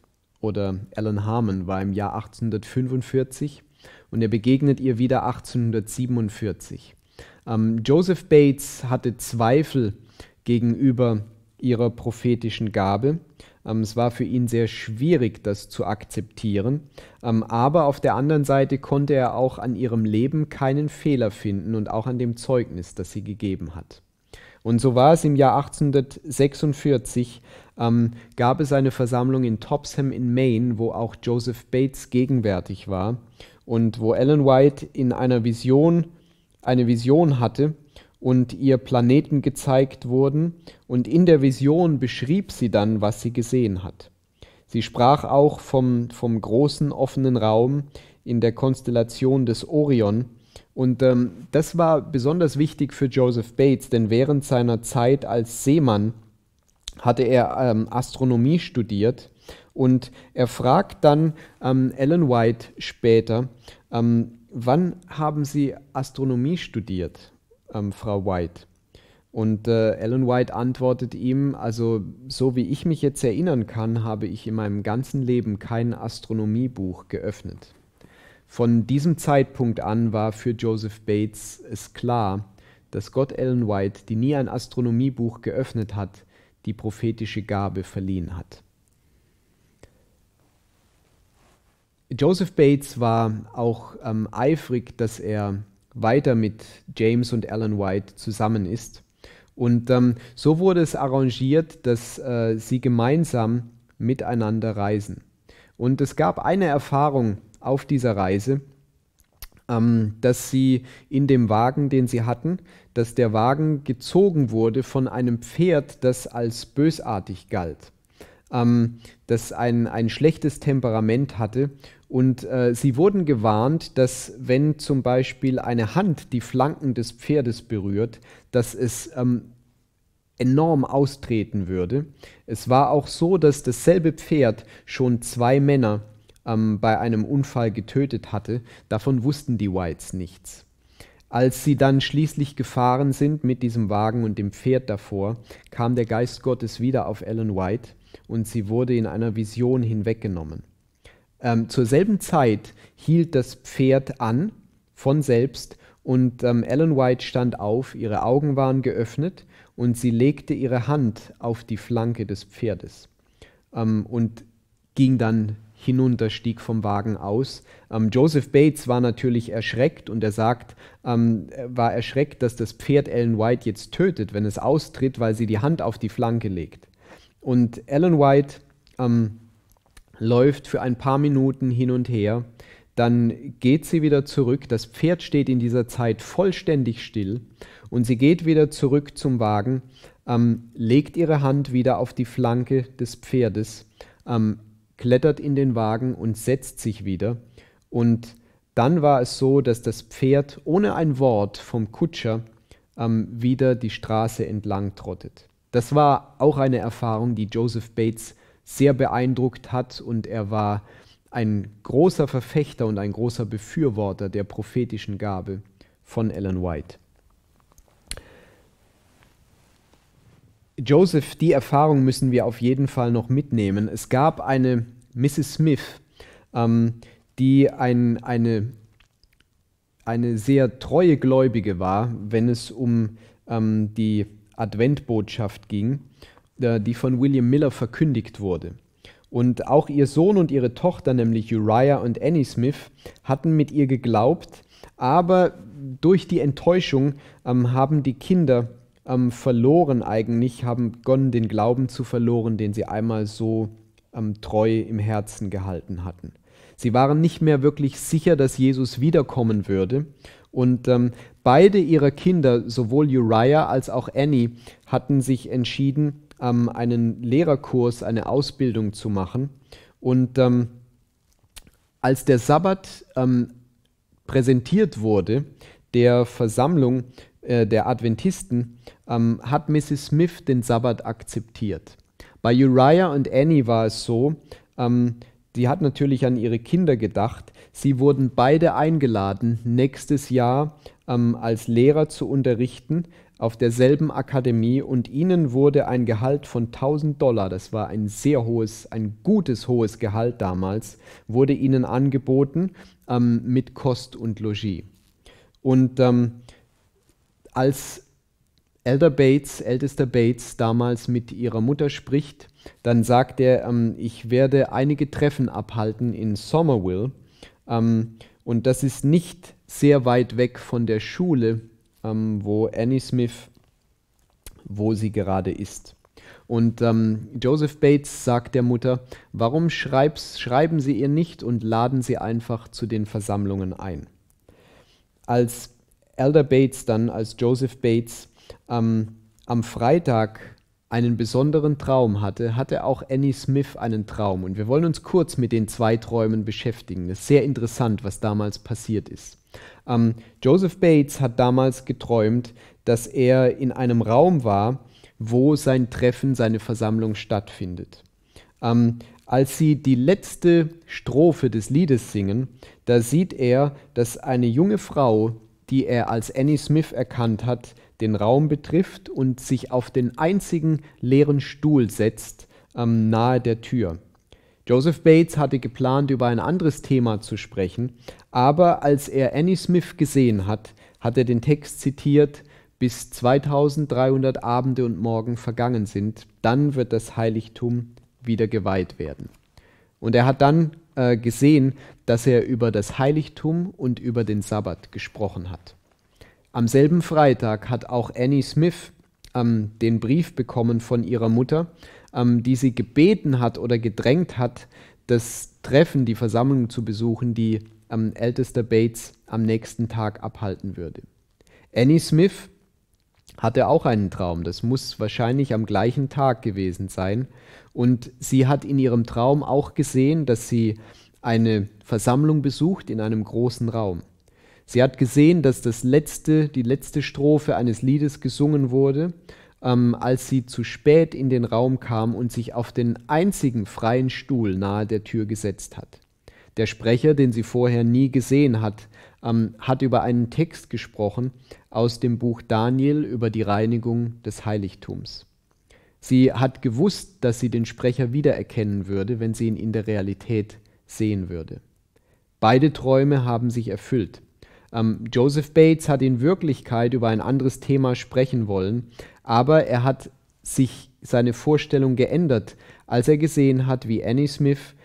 oder Ellen Harmon, war im Jahr 1845 und er begegnet ihr wieder 1847. Ähm, Joseph Bates hatte Zweifel gegenüber ihrer prophetischen Gabe. Ähm, es war für ihn sehr schwierig, das zu akzeptieren. Ähm, aber auf der anderen Seite konnte er auch an ihrem Leben keinen Fehler finden und auch an dem Zeugnis, das sie gegeben hat. Und so war es im Jahr 1846, ähm, gab es eine Versammlung in Topsham in Maine, wo auch Joseph Bates gegenwärtig war und wo Ellen White in einer Vision eine Vision hatte und ihr Planeten gezeigt wurden, und in der Vision beschrieb sie dann, was sie gesehen hat. Sie sprach auch vom, vom großen offenen Raum in der Konstellation des Orion, und ähm, das war besonders wichtig für Joseph Bates, denn während seiner Zeit als Seemann hatte er ähm, Astronomie studiert und er fragt dann ähm, Ellen White später, ähm, wann haben Sie Astronomie studiert, ähm, Frau White? Und äh, Ellen White antwortet ihm, also so wie ich mich jetzt erinnern kann, habe ich in meinem ganzen Leben kein Astronomiebuch geöffnet. Von diesem Zeitpunkt an war für Joseph Bates es klar, dass Gott Ellen White, die nie ein Astronomiebuch geöffnet hat, die prophetische Gabe verliehen hat. Joseph Bates war auch ähm, eifrig, dass er weiter mit James und Ellen White zusammen ist. Und ähm, so wurde es arrangiert, dass äh, sie gemeinsam miteinander reisen. Und es gab eine Erfahrung auf dieser Reise, dass sie in dem Wagen, den sie hatten, dass der Wagen gezogen wurde von einem Pferd, das als bösartig galt, ähm, das ein, ein schlechtes Temperament hatte. Und äh, sie wurden gewarnt, dass wenn zum Beispiel eine Hand die Flanken des Pferdes berührt, dass es ähm, enorm austreten würde. Es war auch so, dass dasselbe Pferd schon zwei Männer ähm, bei einem Unfall getötet hatte. Davon wussten die Whites nichts. Als sie dann schließlich gefahren sind mit diesem Wagen und dem Pferd davor, kam der Geist Gottes wieder auf Ellen White und sie wurde in einer Vision hinweggenommen. Ähm, zur selben Zeit hielt das Pferd an von selbst und ähm, Ellen White stand auf, ihre Augen waren geöffnet und sie legte ihre Hand auf die Flanke des Pferdes ähm, und ging dann hinunter, stieg vom Wagen aus. Ähm, Joseph Bates war natürlich erschreckt und er sagt, ähm, war erschreckt, dass das Pferd Ellen White jetzt tötet, wenn es austritt, weil sie die Hand auf die Flanke legt. Und Ellen White ähm, läuft für ein paar Minuten hin und her, dann geht sie wieder zurück, das Pferd steht in dieser Zeit vollständig still und sie geht wieder zurück zum Wagen, ähm, legt ihre Hand wieder auf die Flanke des Pferdes, ähm, klettert in den Wagen und setzt sich wieder. Und dann war es so, dass das Pferd ohne ein Wort vom Kutscher ähm, wieder die Straße entlang trottet. Das war auch eine Erfahrung, die Joseph Bates sehr beeindruckt hat und er war ein großer Verfechter und ein großer Befürworter der prophetischen Gabe von Ellen White. Joseph, die Erfahrung müssen wir auf jeden Fall noch mitnehmen. Es gab eine Mrs. Smith, ähm, die ein, eine, eine sehr treue Gläubige war, wenn es um ähm, die Adventbotschaft ging, äh, die von William Miller verkündigt wurde. Und auch ihr Sohn und ihre Tochter, nämlich Uriah und Annie Smith, hatten mit ihr geglaubt, aber durch die Enttäuschung ähm, haben die Kinder ähm, verloren eigentlich, haben begonnen, den Glauben zu verloren, den sie einmal so ähm, treu im Herzen gehalten hatten. Sie waren nicht mehr wirklich sicher, dass Jesus wiederkommen würde. Und ähm, beide ihrer Kinder, sowohl Uriah als auch Annie, hatten sich entschieden, ähm, einen Lehrerkurs, eine Ausbildung zu machen. Und ähm, als der Sabbat ähm, präsentiert wurde, der Versammlung äh, der Adventisten, ähm, hat Mrs. Smith den Sabbat akzeptiert. Bei Uriah und Annie war es so, ähm, die hat natürlich an ihre Kinder gedacht. Sie wurden beide eingeladen, nächstes Jahr ähm, als Lehrer zu unterrichten auf derselben Akademie und ihnen wurde ein Gehalt von 1000 Dollar, das war ein sehr hohes, ein gutes hohes Gehalt damals, wurde ihnen angeboten ähm, mit Kost und Logis. Und ähm, als Elder Bates, ältester Bates, damals mit ihrer Mutter spricht, dann sagt er, ähm, ich werde einige Treffen abhalten in Somerville. Ähm, und das ist nicht sehr weit weg von der Schule, ähm, wo Annie Smith, wo sie gerade ist. Und ähm, Joseph Bates sagt der Mutter, warum schreiben Sie ihr nicht und laden Sie einfach zu den Versammlungen ein. Als Elder Bates dann, als Joseph Bates ähm, am Freitag einen besonderen Traum hatte, hatte auch Annie Smith einen Traum. Und wir wollen uns kurz mit den zwei Träumen beschäftigen. Es ist sehr interessant, was damals passiert ist. Ähm, Joseph Bates hat damals geträumt, dass er in einem Raum war, wo sein Treffen, seine Versammlung stattfindet. Ähm, als sie die letzte Strophe des Liedes singen, da sieht er, dass eine junge Frau, die er als Annie Smith erkannt hat, den Raum betrifft und sich auf den einzigen leeren Stuhl setzt, ähm, nahe der Tür. Joseph Bates hatte geplant, über ein anderes Thema zu sprechen, aber als er Annie Smith gesehen hat, hat er den Text zitiert, bis 2300 Abende und Morgen vergangen sind, dann wird das Heiligtum wieder geweiht werden. Und er hat dann äh, gesehen, dass er über das Heiligtum und über den Sabbat gesprochen hat. Am selben Freitag hat auch Annie Smith ähm, den Brief bekommen von ihrer Mutter, ähm, die sie gebeten hat oder gedrängt hat, das Treffen, die Versammlung zu besuchen, die ähm, ältester Bates am nächsten Tag abhalten würde. Annie Smith hatte auch einen Traum, das muss wahrscheinlich am gleichen Tag gewesen sein, und sie hat in ihrem Traum auch gesehen, dass sie eine Versammlung besucht in einem großen Raum. Sie hat gesehen, dass das letzte, die letzte Strophe eines Liedes gesungen wurde, ähm, als sie zu spät in den Raum kam und sich auf den einzigen freien Stuhl nahe der Tür gesetzt hat. Der Sprecher, den sie vorher nie gesehen hat, ähm, hat über einen Text gesprochen aus dem Buch Daniel über die Reinigung des Heiligtums. Sie hat gewusst, dass sie den Sprecher wiedererkennen würde, wenn sie ihn in der Realität sehen würde. Beide Träume haben sich erfüllt. Ähm, Joseph Bates hat in Wirklichkeit über ein anderes Thema sprechen wollen, aber er hat sich seine Vorstellung geändert, als er gesehen hat, wie Annie Smith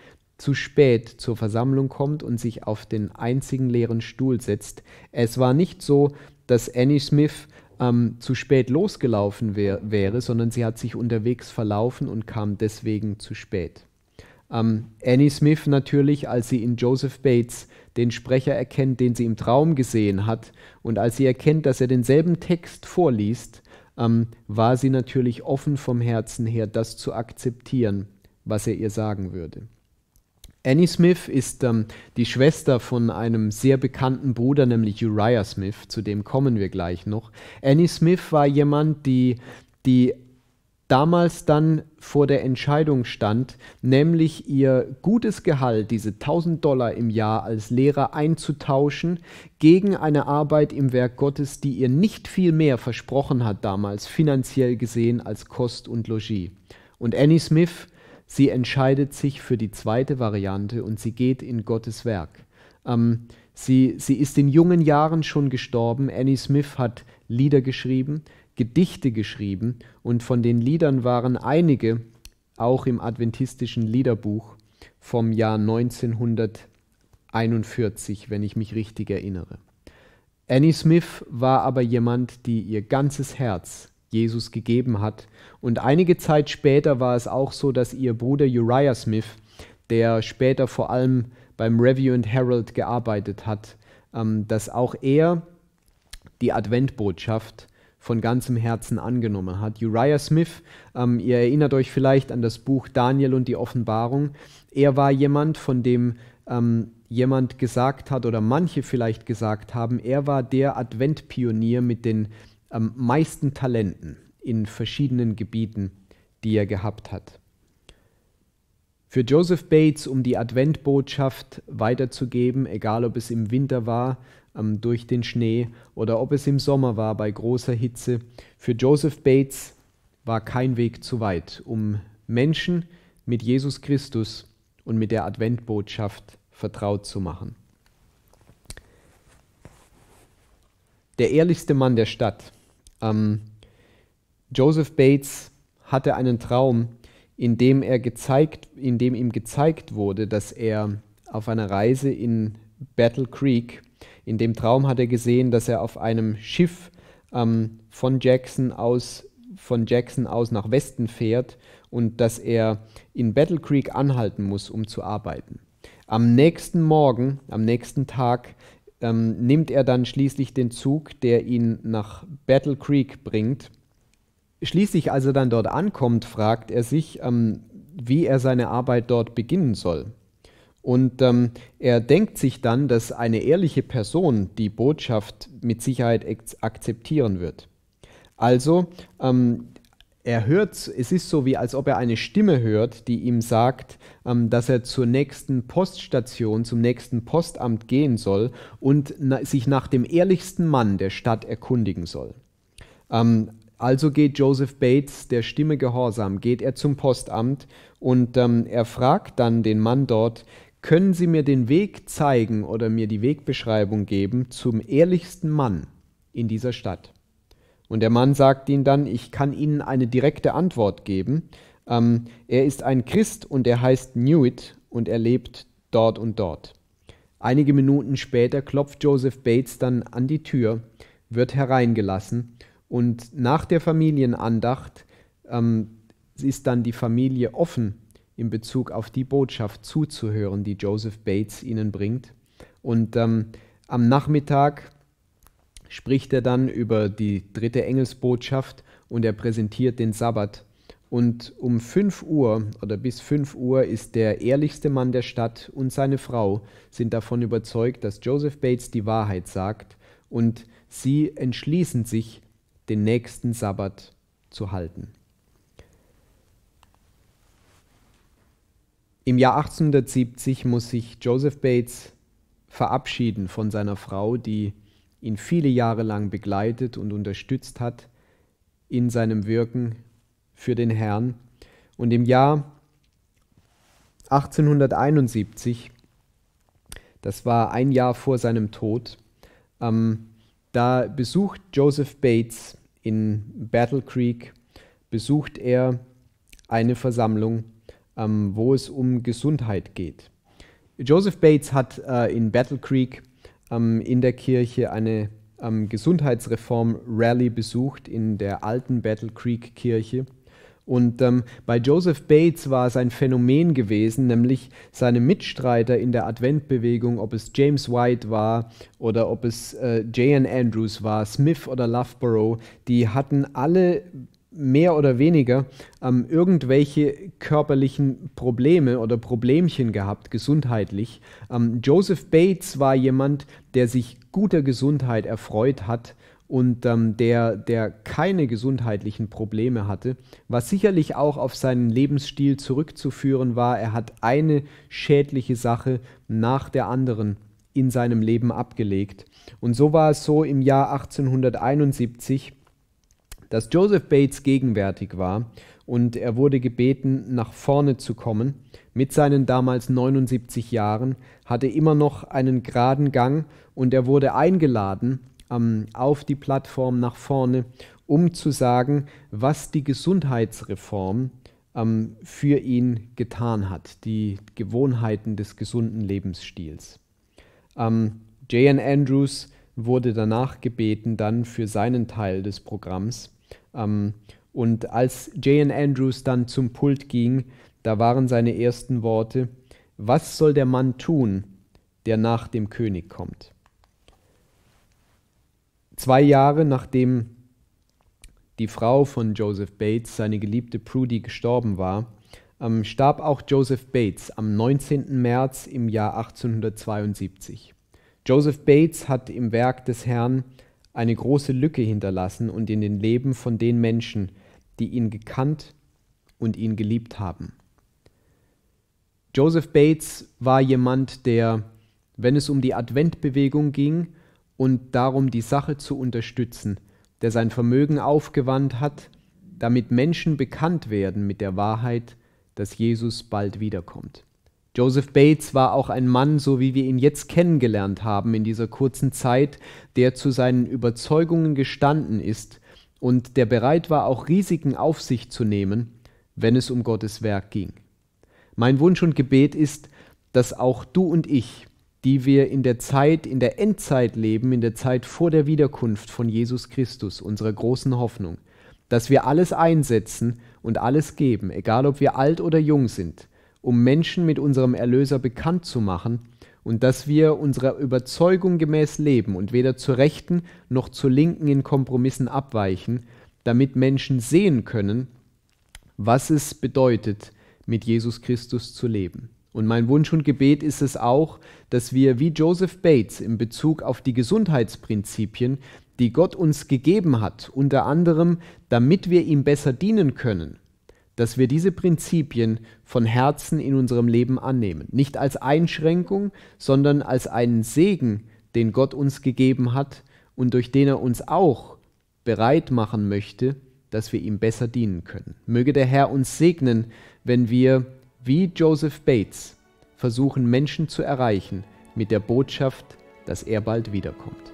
zu spät zur Versammlung kommt und sich auf den einzigen leeren Stuhl setzt. Es war nicht so, dass Annie Smith ähm, zu spät losgelaufen wär, wäre, sondern sie hat sich unterwegs verlaufen und kam deswegen zu spät. Ähm, Annie Smith natürlich, als sie in Joseph Bates den Sprecher erkennt, den sie im Traum gesehen hat, und als sie erkennt, dass er denselben Text vorliest, ähm, war sie natürlich offen vom Herzen her, das zu akzeptieren, was er ihr sagen würde. Annie Smith ist ähm, die Schwester von einem sehr bekannten Bruder, nämlich Uriah Smith, zu dem kommen wir gleich noch. Annie Smith war jemand, die, die damals dann vor der Entscheidung stand, nämlich ihr gutes Gehalt, diese 1000 Dollar im Jahr als Lehrer einzutauschen, gegen eine Arbeit im Werk Gottes, die ihr nicht viel mehr versprochen hat damals, finanziell gesehen, als Kost und Logis. Und Annie Smith, sie entscheidet sich für die zweite Variante und sie geht in Gottes Werk. Ähm, sie, sie ist in jungen Jahren schon gestorben. Annie Smith hat Lieder geschrieben. Gedichte geschrieben und von den Liedern waren einige auch im adventistischen Liederbuch vom Jahr 1941, wenn ich mich richtig erinnere. Annie Smith war aber jemand, die ihr ganzes Herz Jesus gegeben hat. Und einige Zeit später war es auch so, dass ihr Bruder Uriah Smith, der später vor allem beim Review and Herald gearbeitet hat, ähm, dass auch er die Adventbotschaft von ganzem Herzen angenommen hat. Uriah Smith, ähm, ihr erinnert euch vielleicht an das Buch Daniel und die Offenbarung, er war jemand, von dem ähm, jemand gesagt hat oder manche vielleicht gesagt haben, er war der Adventpionier mit den ähm, meisten Talenten in verschiedenen Gebieten, die er gehabt hat. Für Joseph Bates, um die Adventbotschaft weiterzugeben, egal ob es im Winter war, ähm, durch den Schnee oder ob es im Sommer war bei großer Hitze, für Joseph Bates war kein Weg zu weit, um Menschen mit Jesus Christus und mit der Adventbotschaft vertraut zu machen. Der ehrlichste Mann der Stadt. Ähm, Joseph Bates hatte einen Traum, in dem, er gezeigt, in dem ihm gezeigt wurde, dass er auf einer Reise in Battle Creek, in dem Traum hat er gesehen, dass er auf einem Schiff ähm, von, Jackson aus, von Jackson aus nach Westen fährt und dass er in Battle Creek anhalten muss, um zu arbeiten. Am nächsten Morgen, am nächsten Tag, ähm, nimmt er dann schließlich den Zug, der ihn nach Battle Creek bringt. Schließlich, als er dann dort ankommt, fragt er sich, ähm, wie er seine Arbeit dort beginnen soll. Und ähm, er denkt sich dann, dass eine ehrliche Person die Botschaft mit Sicherheit akzeptieren wird. Also ähm, er hört, es ist so wie, als ob er eine Stimme hört, die ihm sagt, ähm, dass er zur nächsten Poststation, zum nächsten Postamt gehen soll und na, sich nach dem ehrlichsten Mann der Stadt erkundigen soll. Ähm, also geht Joseph Bates der Stimme gehorsam, geht er zum Postamt und ähm, er fragt dann den Mann dort, können Sie mir den Weg zeigen oder mir die Wegbeschreibung geben zum ehrlichsten Mann in dieser Stadt? Und der Mann sagt ihm dann, ich kann Ihnen eine direkte Antwort geben. Ähm, er ist ein Christ und er heißt Newitt und er lebt dort und dort. Einige Minuten später klopft Joseph Bates dann an die Tür, wird hereingelassen und nach der Familienandacht ähm, ist dann die Familie offen in Bezug auf die Botschaft zuzuhören, die Joseph Bates ihnen bringt. Und ähm, am Nachmittag spricht er dann über die dritte Engelsbotschaft und er präsentiert den Sabbat. Und um 5 Uhr oder bis 5 Uhr ist der ehrlichste Mann der Stadt und seine Frau sind davon überzeugt, dass Joseph Bates die Wahrheit sagt und sie entschließen sich, den nächsten Sabbat zu halten. Im Jahr 1870 muss sich Joseph Bates verabschieden von seiner Frau, die ihn viele Jahre lang begleitet und unterstützt hat in seinem Wirken für den Herrn. Und im Jahr 1871, das war ein Jahr vor seinem Tod, ähm, da besucht Joseph Bates in Battle Creek, besucht er eine Versammlung, ähm, wo es um Gesundheit geht. Joseph Bates hat äh, in Battle Creek in der Kirche eine ähm, Gesundheitsreform-Rally besucht in der alten Battle Creek Kirche. Und ähm, bei Joseph Bates war es ein Phänomen gewesen, nämlich seine Mitstreiter in der Adventbewegung, ob es James White war oder ob es äh, J.N. Andrews war, Smith oder Loughborough, die hatten alle mehr oder weniger ähm, irgendwelche körperlichen Probleme oder Problemchen gehabt, gesundheitlich. Ähm, Joseph Bates war jemand, der sich guter Gesundheit erfreut hat und ähm, der, der keine gesundheitlichen Probleme hatte, was sicherlich auch auf seinen Lebensstil zurückzuführen war. Er hat eine schädliche Sache nach der anderen in seinem Leben abgelegt. Und so war es so im Jahr 1871, dass Joseph Bates gegenwärtig war und er wurde gebeten, nach vorne zu kommen. Mit seinen damals 79 Jahren hatte immer noch einen geraden Gang und er wurde eingeladen ähm, auf die Plattform nach vorne, um zu sagen, was die Gesundheitsreform ähm, für ihn getan hat, die Gewohnheiten des gesunden Lebensstils. Ähm, J.N. Andrews wurde danach gebeten, dann für seinen Teil des Programms ähm, und als J.N. Andrews dann zum Pult ging, da waren seine ersten Worte, was soll der Mann tun, der nach dem König kommt. Zwei Jahre nachdem die Frau von Joseph Bates, seine geliebte Prudy, gestorben war, ähm, starb auch Joseph Bates am 19. März im Jahr 1872. Joseph Bates hat im Werk des Herrn eine große Lücke hinterlassen und in den Leben von den Menschen, die ihn gekannt und ihn geliebt haben. Joseph Bates war jemand, der, wenn es um die Adventbewegung ging und darum, die Sache zu unterstützen, der sein Vermögen aufgewandt hat, damit Menschen bekannt werden mit der Wahrheit, dass Jesus bald wiederkommt. Joseph Bates war auch ein Mann, so wie wir ihn jetzt kennengelernt haben in dieser kurzen Zeit, der zu seinen Überzeugungen gestanden ist und der bereit war, auch Risiken auf sich zu nehmen, wenn es um Gottes Werk ging. Mein Wunsch und Gebet ist, dass auch du und ich, die wir in der Zeit, in der Endzeit leben, in der Zeit vor der Wiederkunft von Jesus Christus, unserer großen Hoffnung, dass wir alles einsetzen und alles geben, egal ob wir alt oder jung sind, um Menschen mit unserem Erlöser bekannt zu machen und dass wir unserer Überzeugung gemäß leben und weder zur Rechten noch zur Linken in Kompromissen abweichen, damit Menschen sehen können, was es bedeutet, mit Jesus Christus zu leben. Und mein Wunsch und Gebet ist es auch, dass wir wie Joseph Bates in Bezug auf die Gesundheitsprinzipien, die Gott uns gegeben hat, unter anderem, damit wir ihm besser dienen können, dass wir diese Prinzipien von Herzen in unserem Leben annehmen. Nicht als Einschränkung, sondern als einen Segen, den Gott uns gegeben hat und durch den er uns auch bereit machen möchte, dass wir ihm besser dienen können. Möge der Herr uns segnen, wenn wir, wie Joseph Bates, versuchen, Menschen zu erreichen mit der Botschaft, dass er bald wiederkommt.